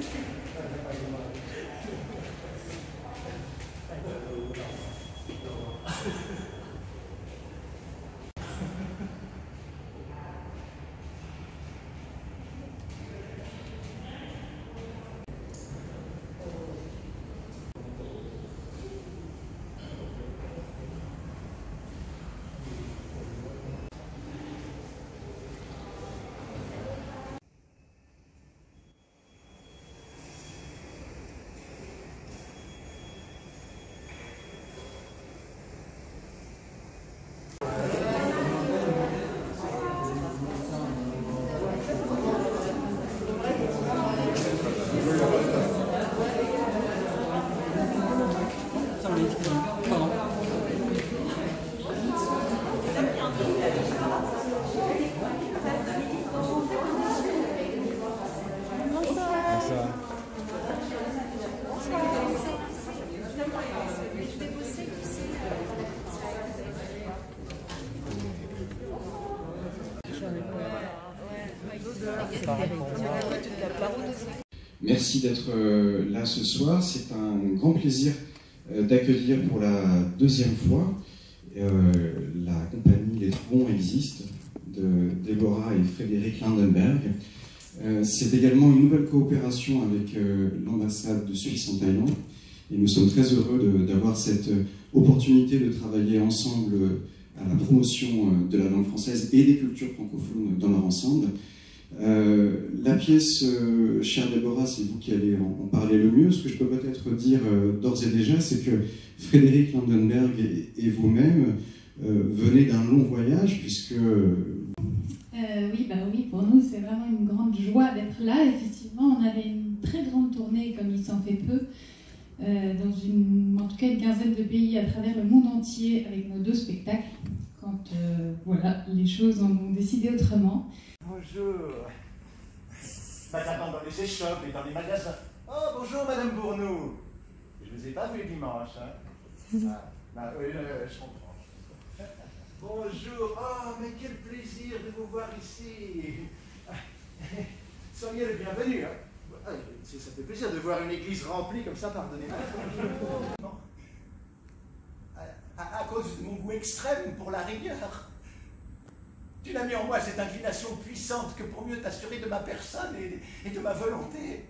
はいこれどういうこと? Merci d'être euh, là ce soir. C'est un grand plaisir euh, d'accueillir pour la deuxième fois euh, la compagnie Les Trons existent de Déborah et Frédéric Landenberg. C'est également une nouvelle coopération avec l'ambassade de Suisse en Thaïlande et nous sommes très heureux d'avoir cette opportunité de travailler ensemble à la promotion de la langue française et des cultures francophones dans leur ensemble. Euh, la pièce, euh, chère Déborah, c'est vous qui allez en, parler le mieux. Ce que je peux peut-être dire euh, d'ores et déjà, c'est que Frédéric Landenberg et, vous-même venez d'un long voyage, puisque... oui, bah oui, pour nous, c'est vraiment une grande joie d'être là. Effectivement, on avait une très grande tournée, comme il s'en fait peu, dans une, en tout cas une quinzaine de pays à travers le monde entier avec nos deux spectacles, quand voilà, les choses ont décidé autrement. Bonjour. Maintenant dans les échoppes et dans les magasins. Oh, bonjour Madame Bournou. Je ne vous ai pas vu dimanche. Hein. Ah, bah, oui, euh, je comprends. Bonjour. Oh, mais quel plaisir de vous voir ici. Soyez le bienvenu. Hein. Ah, ça fait plaisir de voir une église remplie comme ça, pardonnez-moi. À, à cause de mon goût extrême pour la rigueur. Tu n'as mis en moi cette inclination puissante que pour mieux t'assurer de ma personne et, de ma volonté.